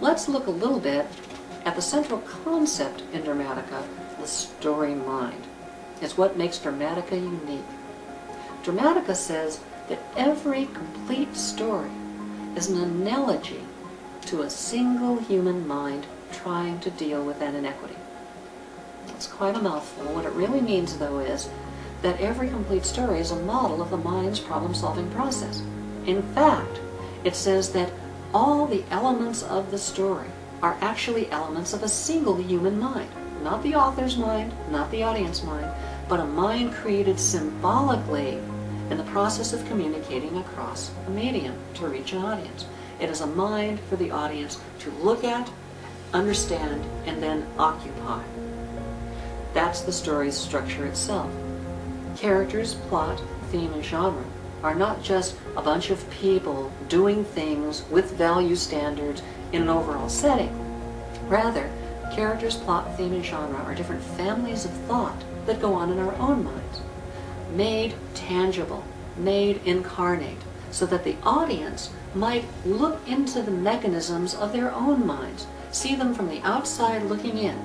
Let's look a little bit at the central concept in Dramatica, the story mind. It's what makes Dramatica unique. Dramatica says that every complete story is an analogy to a single human mind trying to deal with an inequity. It's quite a mouthful. What it really means, though, is that every complete story is a model of the mind's problem-solving process. In fact, it says that all the elements of the story are actually elements of a single human mind. Not the author's mind, not the audience mind, but a mind created symbolically in the process of communicating across a medium to reach an audience. It is a mind for the audience to look at, understand, and then occupy. That's the story's structure itself. Characters, plot, theme, and genre are not just a bunch of people doing things with value standards in an overall setting. Rather, characters, plot, theme, and genre are different families of thought that go on in our own minds, made tangible, made incarnate, so that the audience might look into the mechanisms of their own minds, see them from the outside looking in,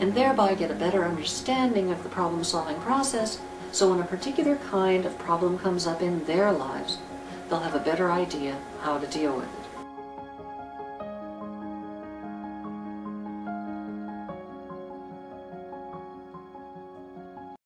and thereby get a better understanding of the problem-solving process so when a particular kind of problem comes up in their lives, they'll have a better idea how to deal with it.